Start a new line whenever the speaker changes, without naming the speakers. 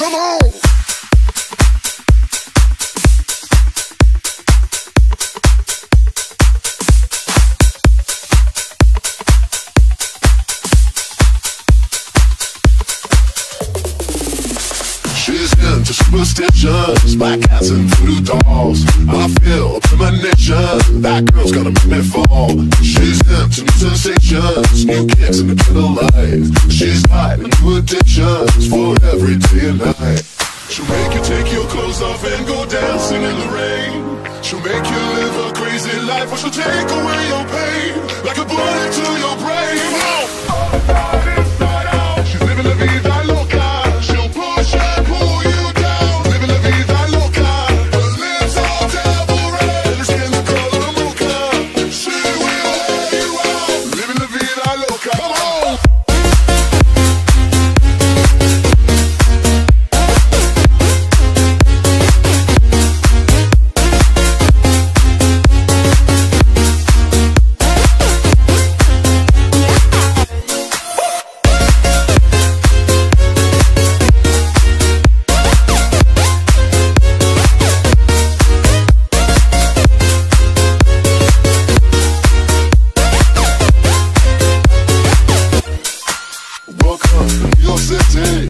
Come on. She's into superstitions, black cats and voodoo dolls. I feel a premonition, that girl's gonna make me fall. She's into new sensations, new kicks in the middle life. She's tied into addictions for every day and night. She'll make you take your clothes off and go dancing in the rain. She'll make you live a crazy life, or she'll take away your pain like a bullet to your pain. city.